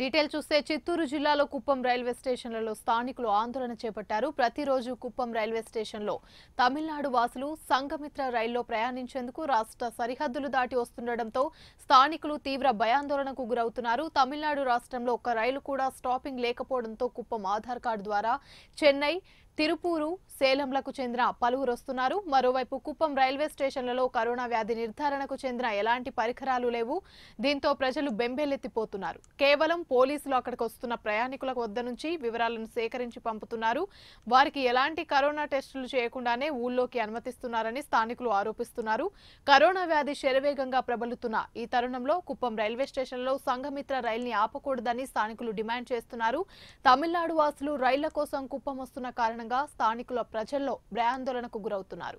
Detail చూస్తే చిత్తూరు జిల్లాలో Kuppam railway స్టేషన్లలో స్థానికులు ఆందోళన చేపట్టారు. ప్రతిరోజు కుప్పం రైల్వే స్టేషన్లో తమిళనాడు వాసులు సంఘమిత్ర రైల్లో ప్రయాణించేందుకు రాష్ట్ర సరిహద్దులు దాటి వస్తుండటంతో స్థానికులు తీవ్ర భయాందోళనకు గురవుతున్నారు. తమిళనాడు రాష్ట్రంలో ఒక్క రైలు కూడా స్టాపింగ్ లేకపోవడంతో కుప్పం ఆధార్ కార్డు ద్వారా చెన్నై తిరుపూరు సేలంలకు చెందిన పలువురు వస్తున్నారు. మరోవైపు కుప్పం రైల్వే స్టేషన్లలో కరోనా వ్యాధి నిర్ధారణకు చెందిన ఎలాంటి పరికరాలు లేవు. దీంతో ప్రజలు బెంబేలెత్తిపోతున్నారు. కేవలం పోలీసులు అక్కడికి వస్తున్న ప్రయాణికుల వద్ద నుంచి వివరాలను సేకరించి పంపుతున్నారు. వారికి ఎలాంటి కరోనా టెస్టులు చేయకుండానే ఊళ్ళోకి అనుమతిస్తున్నారని స్థానికులు ఆరోపిస్తున్నారు. కరోనా వ్యాధి శరవేగంగా ప్రబలుతున్న ఈ తరుణంలో కుప్పం రైల్వే స్టేషన్లో సంఘమిత్ర రైల్ని ఆపకూడదని స్థానికులు డిమాండ్ చేస్తున్నారు. తమిళనాడు వాసులు రైళ్ళ కోసం కుప్పం వస్తున్న కారణంగా స్థానికుల ప్రజల్లో భయాందోళనకు గురవుతున్నారు.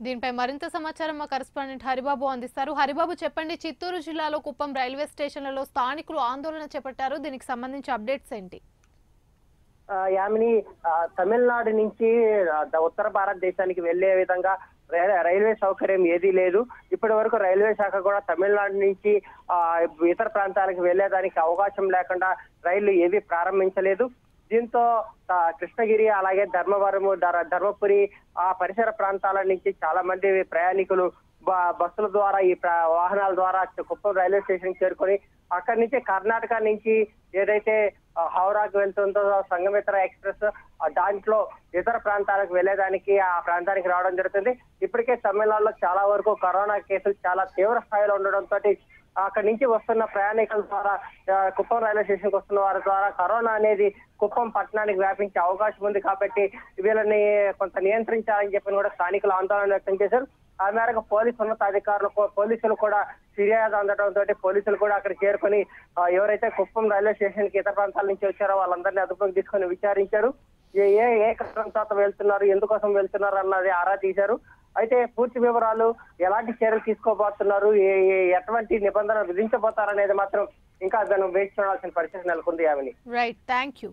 దీనిపై మరింత సమాచారం మా కరస్పాండెంట్ హరిబాబు అందిస్తారు. హరిబాబు చెప్పండి చిత్తూరు జిల్లాలో కుప్పం రైల్వే స్టేషన్లలో స్థానికులు ఆందోళన చేపట్టారు. దీనికి సంబంధించి అప్డేట్స్ ఏంటి? యామిని తమిళనాడు నుంచి ఉత్తర భారతదేశానికి వెళ్ళే విధంగా రైల్వే సౌకర్యం ఏదీ లేదు. ఇప్పటి వరకు రైల్వే శాఖ కూడా తమిళనాడు నుంచి ఆ, ఇతర ప్రాంతాలకు వెళ్ళేదానికి అవకాశం లేకుండా రైళ్ళు ఏవి ప్రారంభించలేదు. దీంతో కృష్ణగిరి అలాగే ధర్మవరము ధర్మపురి ఆ పరిసర ప్రాంతాల నుంచి చాలా మంది ప్రయాణికులు బ- బస్సుల ద్వారా ఈ వాహనాల ద్వారా కుప్పం రైల్వే స్టేషన్ చేరుకొని అక్కడి నుంచి కర్ణాటక నుంచి ఏదైతే హౌరాకు వెళ్తుందో సంగమిత్ర ఎక్స్ప్రెస్ దాంట్లో ఇతర ప్రాంతాలకు వెళ్ళేదానికి ఆ ప్రాంతానికి రావడం జరుగుతుంది. ఇప్పటికే తమిళనాడులో చాలా వరకు కరోనా కేసులు చాలా తీవ్ర స్థాయిలో ఉండడంతో అక్కడి నుంచి వస్తున్న ప్రయాణికుల ద్వారా కుప్పం రైల్వే స్టేషన్కి వస్తున్న వారి ద్వారా కరోనా అనేది కుప్పం పట్టణానికి వ్యాపించే అవకాశం ఉంది కాబట్టి వీళ్ళని కొంత నియంత్రించాలని చెప్పి కూడా స్థానికులు ఆందోళన వ్యక్తం చేశారు. ఆ మేరకు పోలీసు ఉన్నతాధికారులు పోలీసులు కూడా ఫిర్యాదు అందడంతో పోలీసులు కూడా అక్కడ చేరుకొని ఎవరైతే కుప్పం రైల్వే స్టేషన్కి ఇతర ప్రాంతాల నుంచి వచ్చారో వాళ్ళందరినీ అదుపులోకి తీసుకొని విచారించారు. ఏ ఏ కారణం తర్వాత వెళ్తున్నారు ఎందుకోసం వెళ్తున్నారు అన్నది ఆరా తీశారు. అయితే పూర్తి వివరాలు ఎలాంటి చర్యలు తీసుకోబోతున్నారు ఎటువంటి నిబంధనలు విధించబోతారనేది మాత్రం ఇంకా దాన్ని వేచి చూడాల్సిన పరిస్థితి నెలకొంది ఆమెని రైట్ థ్యాంక్ యూ